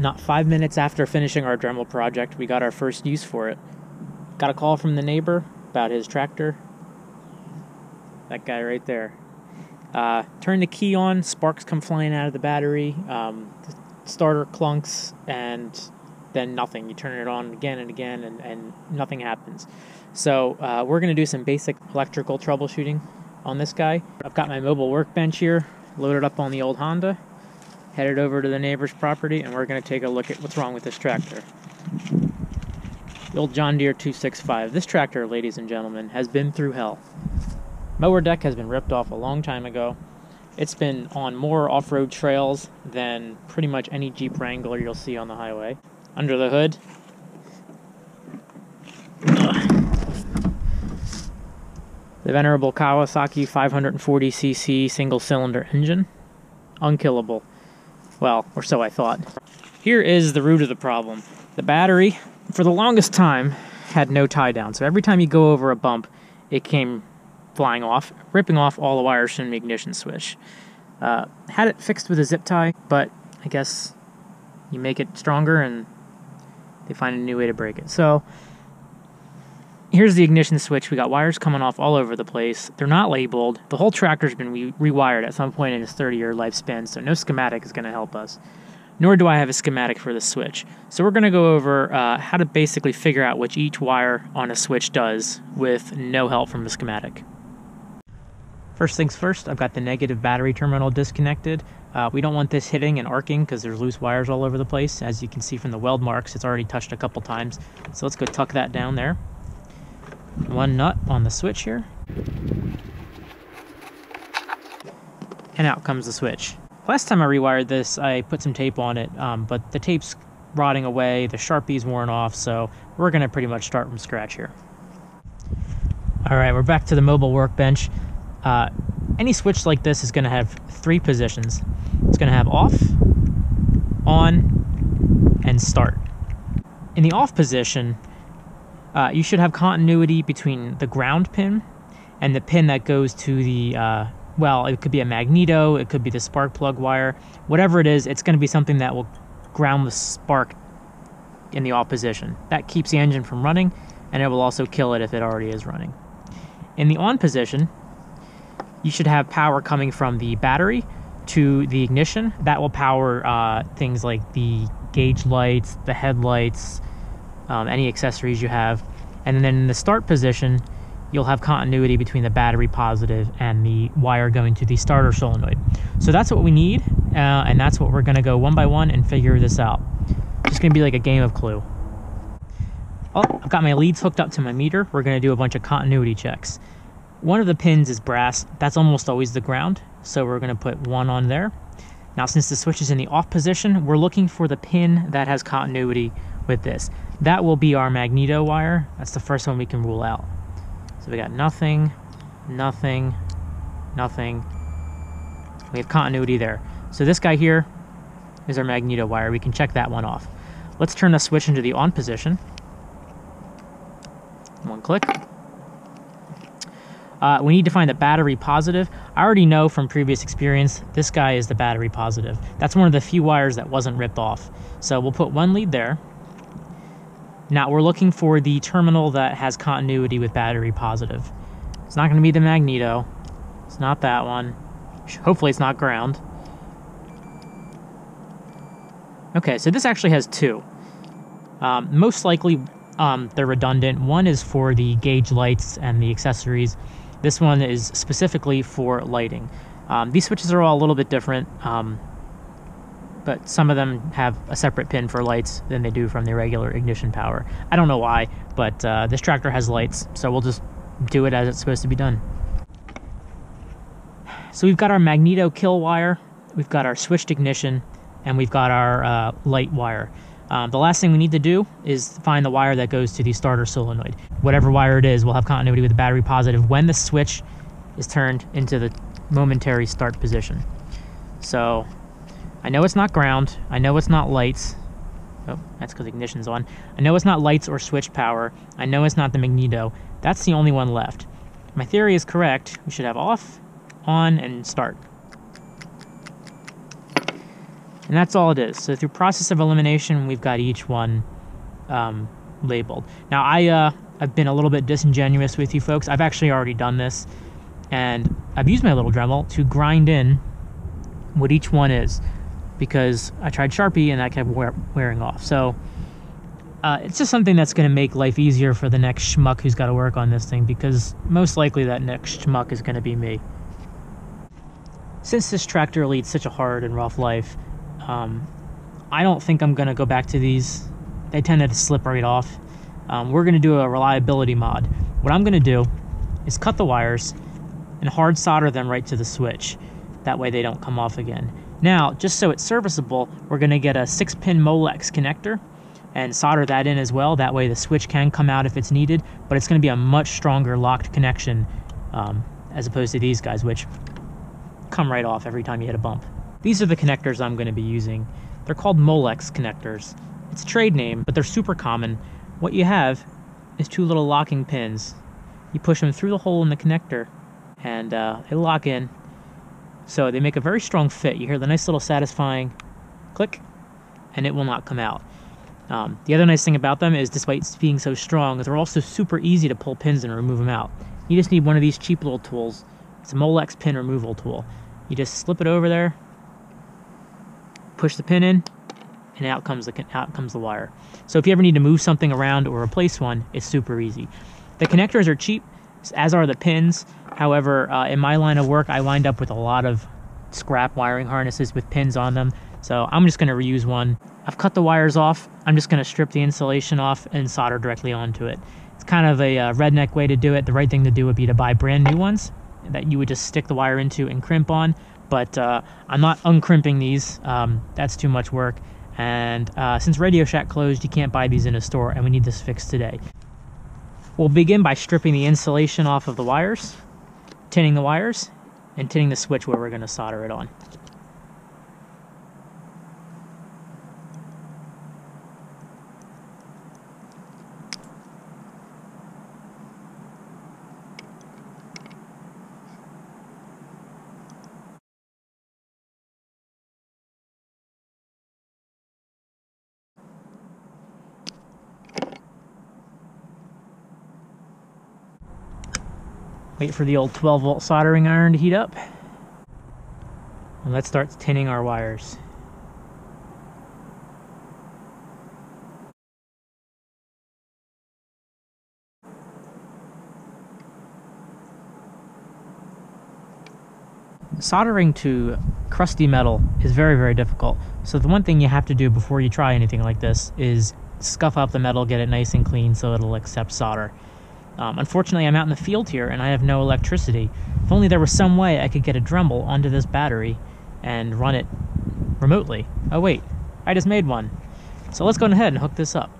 Not five minutes after finishing our Dremel project, we got our first use for it. Got a call from the neighbor about his tractor. That guy right there. Uh, turn the key on, sparks come flying out of the battery, um, the starter clunks, and then nothing. You turn it on again and again, and, and nothing happens. So, uh, we're going to do some basic electrical troubleshooting on this guy. I've got my mobile workbench here loaded up on the old Honda, headed over to the neighbor's property, and we're going to take a look at what's wrong with this tractor. The old John Deere 265. This tractor, ladies and gentlemen, has been through hell. Mower deck has been ripped off a long time ago. It's been on more off-road trails than pretty much any Jeep Wrangler you'll see on the highway. Under the hood, the venerable Kawasaki 540cc single-cylinder engine. Unkillable. Well, or so I thought. Here is the root of the problem. The battery, for the longest time, had no tie down. So every time you go over a bump, it came flying off, ripping off all the wires from the ignition switch. Uh, had it fixed with a zip tie, but I guess you make it stronger and they find a new way to break it. So here's the ignition switch. We got wires coming off all over the place. They're not labeled. The whole tractor's been re- rewired at some point in its 30 year lifespan, so no schematic is going to help us. Nor do I have a schematic for the switch. So we're going to go over uh, how to basically figure out which each wire on a switch does with no help from a schematic. First things first, I've got the negative battery terminal disconnected. Uh, we don't want this hitting and arcing because there's loose wires all over the place. As you can see from the weld marks, it's already touched a couple times. So let's go tuck that down there. One nut on the switch here. And out comes the switch. Last time I rewired this, I put some tape on it, um, but the tape's rotting away, the Sharpie's worn off, so we're going to pretty much start from scratch here. All right, we're back to the mobile workbench. Uh, any switch like this is going to have three positions. It's going to have off, on, and start. In the off position, uh, you should have continuity between the ground pin and the pin that goes to the, uh, well, it could be a magneto, it could be the spark plug wire. Whatever it is, it's going to be something that will ground the spark in the off position. That keeps the engine from running, and it will also kill it if it already is running. In the on position, you should have power coming from the battery to the ignition. That will power uh, things like the gauge lights, the headlights, um, any accessories you have. And then in the start position, you'll have continuity between the battery positive and the wire going to the starter solenoid. So that's what we need, uh, and that's what we're going to go one by one and figure this out. It's going to be like a game of Clue. Oh, I've got my leads hooked up to my meter. We're going to do a bunch of continuity checks. One of the pins is brass. That's almost always the ground, so we're going to put one on there. Now, since the switch is in the off position, we're looking for the pin that has continuity with this. That will be our magneto wire. That's the first one we can rule out. So we got nothing, nothing, nothing. We have continuity there. So this guy here is our magneto wire. We can check that one off. Let's turn the switch into the on position. One click. Uh, we need to find the battery positive. I already know from previous experience, this guy is the battery positive. That's one of the few wires that wasn't ripped off. So we'll put one lead there. Now we're looking for the terminal that has continuity with battery positive. It's not going to be the magneto. It's not that one. Hopefully it's not ground. Okay, so this actually has two. Um, most likely um, they're redundant. One is for the gauge lights and the accessories. This one is specifically for lighting. Um, these switches are all a little bit different, um, but some of them have a separate pin for lights than they do from the regular ignition power. I don't know why, but uh, this tractor has lights, so we'll just do it as it's supposed to be done. So we've got our magneto kill wire, we've got our switched ignition, and we've got our uh, light wire. Um, the last thing we need to do is find the wire that goes to the starter solenoid. Whatever wire it is, we'll have continuity with the battery positive when the switch is turned into the momentary start position. So I know it's not ground. I know it's not lights. Oh, that's because ignition's on. I know it's not lights or switch power. I know it's not the magneto. That's the only one left. My theory is correct. We should have off, on, and start. And that's all it is. So through process of elimination, we've got each one um, labeled. Now I uh, I've been a little bit disingenuous with you folks. I've actually already done this, and I've used my little Dremel to grind in what each one is, because I tried Sharpie and that kept wear- wearing off. So uh, it's just something that's going to make life easier for the next schmuck who's got to work on this thing, because most likely that next schmuck is going to be me. Since this tractor leads such a hard and rough life, um, I don't think I'm going to go back to these. They tend to slip right off. Um, we're going to do a reliability mod. What I'm going to do is cut the wires and hard solder them right to the switch. That way they don't come off again. Now, just so it's serviceable, we're going to get a 6-pin Molex connector and solder that in as well. That way the switch can come out if it's needed, but it's going to be a much stronger locked connection um, as opposed to these guys, which come right off every time you hit a bump. These are the connectors I'm going to be using. They're called Molex connectors. It's a trade name, but they're super common. What you have is two little locking pins. You push them through the hole in the connector, and uh, they lock in. So they make a very strong fit. You hear the nice little satisfying click, and it will not come out. Um, the other nice thing about them is, despite being so strong, they're also super easy to pull pins and remove them out. You just need one of these cheap little tools. It's a Molex pin removal tool. You just slip it over there, push the pin in, and out comes the out comes the wire. So if you ever need to move something around or replace one, it's super easy. The connectors are cheap, as are the pins. However, uh, in my line of work, I wind up with a lot of scrap wiring harnesses with pins on them. So I'm just going to reuse one. I've cut the wires off. I'm just going to strip the insulation off and solder directly onto it. It's kind of a uh, redneck way to do it. The right thing to do would be to buy brand new ones that you would just stick the wire into and crimp on. But uh, I'm not uncrimping these. Um, that's too much work. And uh, since Radio Shack closed, you can't buy these in a store, and we need this fixed today. We'll begin by stripping the insulation off of the wires, tinning the wires, and tinning the switch where we're going to solder it on. Wait for the old 12 volt soldering iron to heat up. And let's start tinning our wires. Soldering to crusty metal is very, very difficult. So the one thing you have to do before you try anything like this is scuff up the metal, get it nice and clean so it'll accept solder. Um, unfortunately, I'm out in the field here and I have no electricity. If only there was some way I could get a Dremel onto this battery and run it remotely. Oh wait, I just made one. So let's go ahead and hook this up.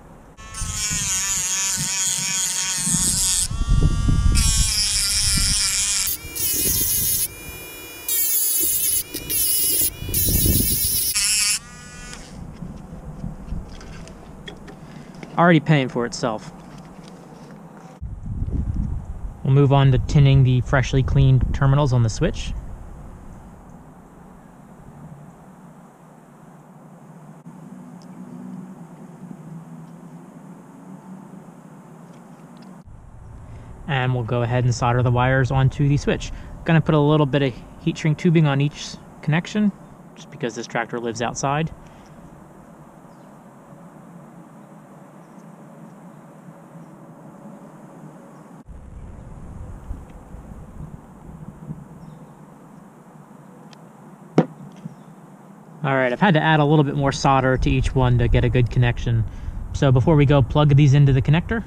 Already paying for itself. We'll move on to tinning the freshly cleaned terminals on the switch. And we'll go ahead and solder the wires onto the switch. Gonna put a little bit of heat shrink tubing on each connection, just because this tractor lives outside. Alright, I've had to add a little bit more solder to each one to get a good connection. So before we go plug these into the connector,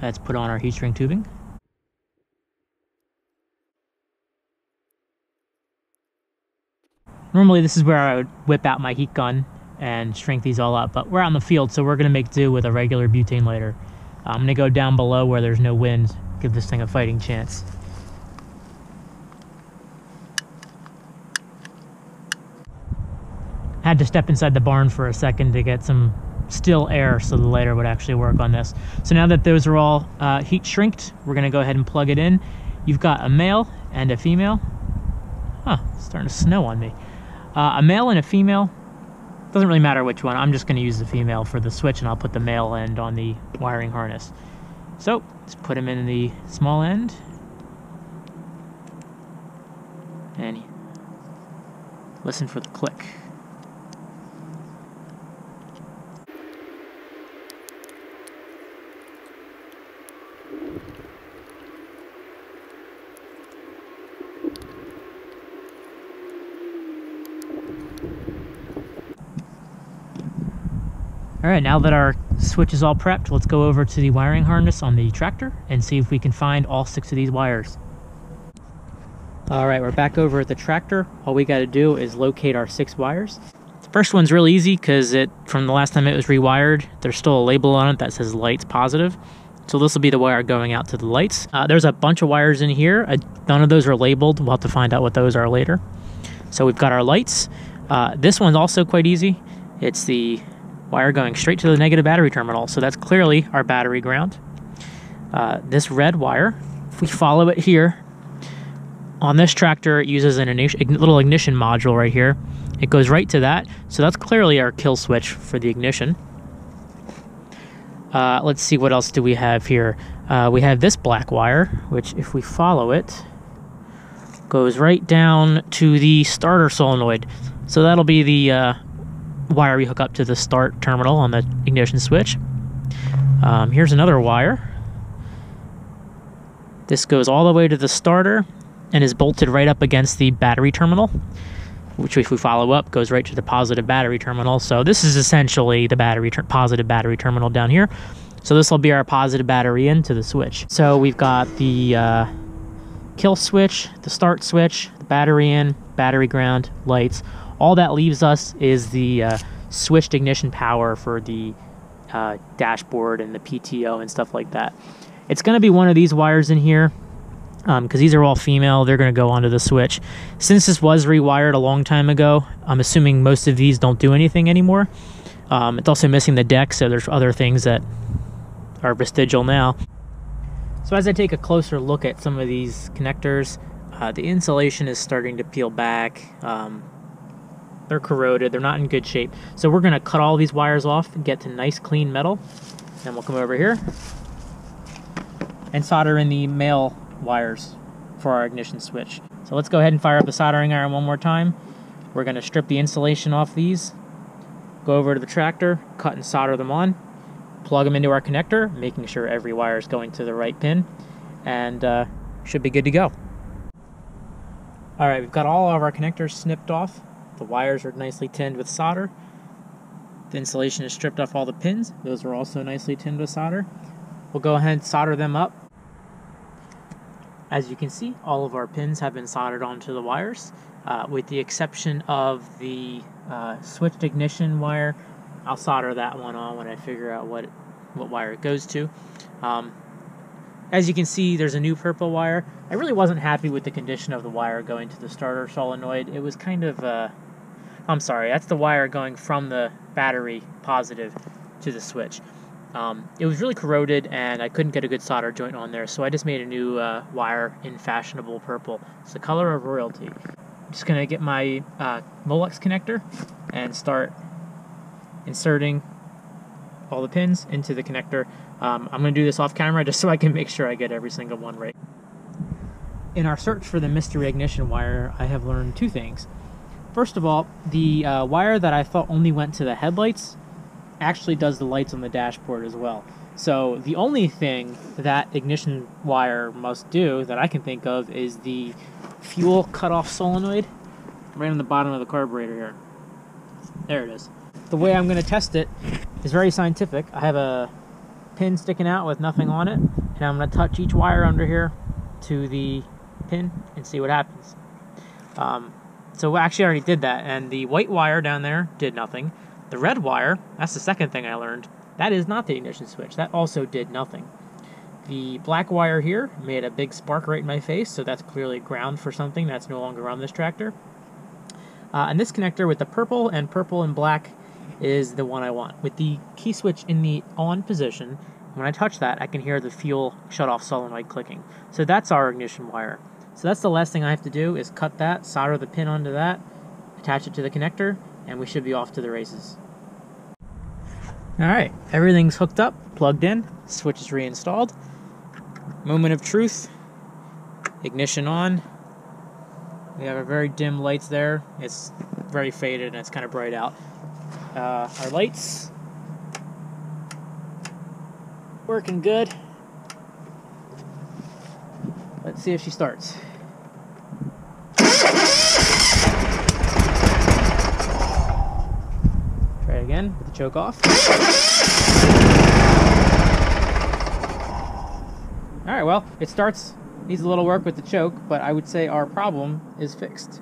let's put on our heat shrink tubing. Normally this is where I would whip out my heat gun and shrink these all up, but we're out in the field so we're going to make do with a regular butane lighter. I'm going to go down below where there's no wind, give this thing a fighting chance. Had to step inside the barn for a second to get some still air so the lighter would actually work on this. So now that those are all uh, heat shrinked, we're gonna go ahead and plug it in. You've got a male and a female. Huh, starting to snow on me. Uh, a male and a female Doesn't really matter which one. I'm just going to use the female for the switch and I'll put the male end on the wiring harness. So, let's put him in the small end. And listen for the click. All right, now that our switch is all prepped, let's go over to the wiring harness on the tractor and see if we can find all six of these wires. All right, we're back over at the tractor. All we gotta do is locate our six wires. The first one's real easy because it, from the last time it was rewired, there's still a label on it that says lights positive. So this will be the wire going out to the lights. Uh, there's a bunch of wires in here. Uh, none of those are labeled. We'll have to find out what those are later. So we've got our lights. Uh, this one's also quite easy. It's the wire going straight to the negative battery terminal. So that's clearly our battery ground. Uh, this red wire, if we follow it here, on this tractor, it uses an ignition, little ignition module right here. It goes right to that. So that's clearly our kill switch for the ignition. Uh, let's see what else do we have here. Uh, we have this black wire, which if we follow it, goes right down to the starter solenoid. So that'll be the uh, wire we hook up to the start terminal on the ignition switch. Um, here's another wire. This goes all the way to the starter and is bolted right up against the battery terminal, which if we follow up goes right to the positive battery terminal. So this is essentially the battery positive battery terminal down here. So this will be our positive battery into the switch. So we've got the uh, kill switch, the start switch, the battery in, battery ground, lights, all that leaves us is the uh, switched ignition power for the uh, dashboard and the PTO and stuff like that. It's going to be one of these wires in here because um, these are all female. They're going to go onto the switch. Since this was rewired a long time ago, I'm assuming most of these don't do anything anymore. Um, it's also missing the deck, so there's other things that are vestigial now. So as I take a closer look at some of these connectors, uh, the insulation is starting to peel back. Um, they're corroded. They're not in good shape. So we're going to cut all these wires off and get to nice clean metal. Then we'll come over here and solder in the male wires for our ignition switch. So let's go ahead and fire up the soldering iron one more time. We're going to strip the insulation off these, go over to the tractor, cut and solder them on, plug them into our connector, making sure every wire is going to the right pin, and uh, should be good to go. All right, we've got all of our connectors snipped off. The wires are nicely tinned with solder. The insulation is stripped off all the pins. Those are also nicely tinned with solder. We'll go ahead and solder them up. As you can see, all of our pins have been soldered onto the wires, uh, with the exception of the uh, switched ignition wire. I'll solder that one on when I figure out what, what wire it goes to. Um, as you can see, there's a new purple wire. I really wasn't happy with the condition of the wire going to the starter solenoid. It was kind of uh, I'm sorry, that's the wire going from the battery positive to the switch. Um, it was really corroded and I couldn't get a good solder joint on there, so I just made a new uh, wire in fashionable purple. It's the color of royalty. I'm just gonna get my uh, Molex connector and start inserting all the pins into the connector. Um, I'm gonna do this off camera just so I can make sure I get every single one right. In our search for the mystery ignition wire, I have learned two things. First of all, the uh, wire that I thought only went to the headlights actually does the lights on the dashboard as well. So the only thing that ignition wire must do that I can think of is the fuel cutoff solenoid right on the bottom of the carburetor here. There it is. The way I'm going to test it is very scientific. I have a pin sticking out with nothing on it, and I'm going to touch each wire under here to the pin and see what happens. Um, so actually I already did that, and the white wire down there did nothing. The red wire, that's the second thing I learned, that is not the ignition switch. That also did nothing. The black wire here made a big spark right in my face, so that's clearly ground for something that's no longer on this tractor. Uh, and this connector with the purple and purple and black is the one I want. With the key switch in the on position, when I touch that, I can hear the fuel shut off solenoid clicking. So that's our ignition wire. So that's the last thing I have to do is cut that, solder the pin onto that, attach it to the connector, and we should be off to the races. All right, everything's hooked up, plugged in, switch is reinstalled. Moment of truth, ignition on. We have a very dim lights there. It's very faded and it's kind of bright out. Uh, our lights working good. Let's see if she starts. Try it again with the choke off. All right, well, it starts, needs a little work with the choke, but I would say our problem is fixed.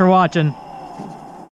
For watching.